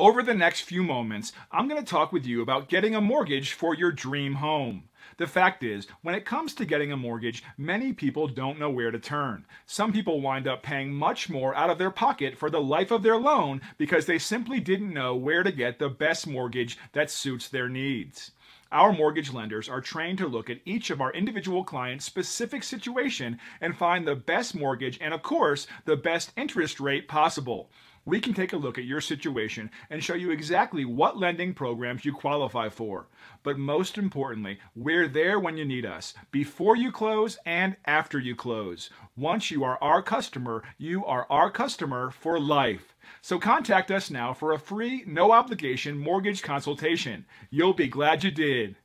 Over the next few moments, I'm going to talk with you about getting a mortgage for your dream home. The fact is, when it comes to getting a mortgage, many people don't know where to turn. Some people wind up paying much more out of their pocket for the life of their loan because they simply didn't know where to get the best mortgage that suits their needs. Our mortgage lenders are trained to look at each of our individual clients' specific situation and find the best mortgage and, of course, the best interest rate possible we can take a look at your situation and show you exactly what lending programs you qualify for. But most importantly, we're there when you need us, before you close and after you close. Once you are our customer, you are our customer for life. So contact us now for a free, no obligation mortgage consultation. You'll be glad you did.